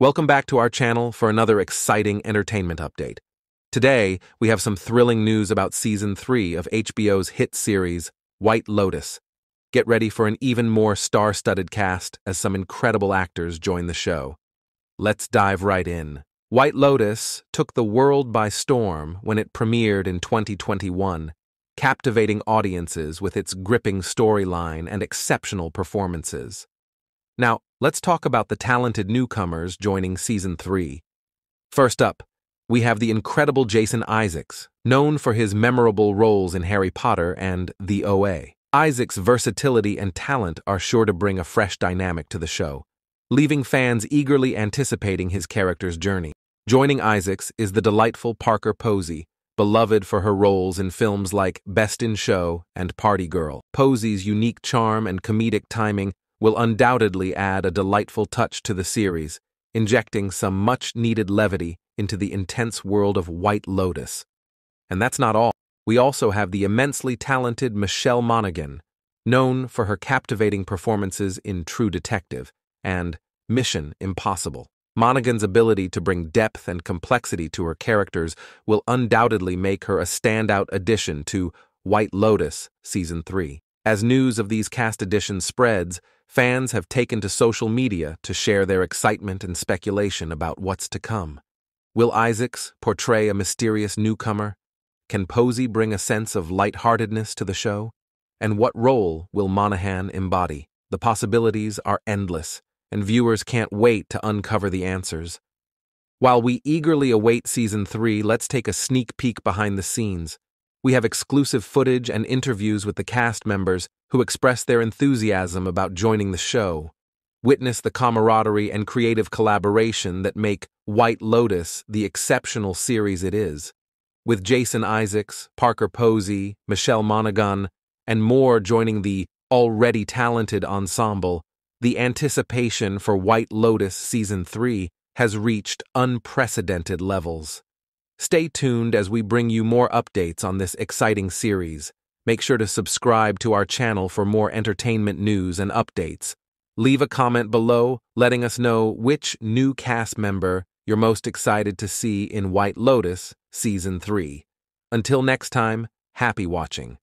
Welcome back to our channel for another exciting entertainment update. Today, we have some thrilling news about Season 3 of HBO's hit series, White Lotus. Get ready for an even more star-studded cast as some incredible actors join the show. Let's dive right in. White Lotus took the world by storm when it premiered in 2021, captivating audiences with its gripping storyline and exceptional performances. Now, let's talk about the talented newcomers joining Season 3. First up, we have the incredible Jason Isaacs, known for his memorable roles in Harry Potter and The OA. Isaacs' versatility and talent are sure to bring a fresh dynamic to the show, leaving fans eagerly anticipating his character's journey. Joining Isaacs is the delightful Parker Posey, beloved for her roles in films like Best in Show and Party Girl. Posey's unique charm and comedic timing will undoubtedly add a delightful touch to the series, injecting some much-needed levity into the intense world of White Lotus. And that's not all. We also have the immensely talented Michelle Monaghan, known for her captivating performances in True Detective and Mission Impossible. Monaghan's ability to bring depth and complexity to her characters will undoubtedly make her a standout addition to White Lotus Season 3. As news of these cast additions spreads, fans have taken to social media to share their excitement and speculation about what's to come. Will Isaacs portray a mysterious newcomer? Can Posey bring a sense of lightheartedness to the show? And what role will Monaghan embody? The possibilities are endless, and viewers can't wait to uncover the answers. While we eagerly await Season 3, let's take a sneak peek behind the scenes. We have exclusive footage and interviews with the cast members who express their enthusiasm about joining the show. Witness the camaraderie and creative collaboration that make White Lotus the exceptional series it is. With Jason Isaacs, Parker Posey, Michelle Monaghan, and more joining the already talented ensemble, the anticipation for White Lotus Season 3 has reached unprecedented levels. Stay tuned as we bring you more updates on this exciting series. Make sure to subscribe to our channel for more entertainment news and updates. Leave a comment below letting us know which new cast member you're most excited to see in White Lotus Season 3. Until next time, happy watching.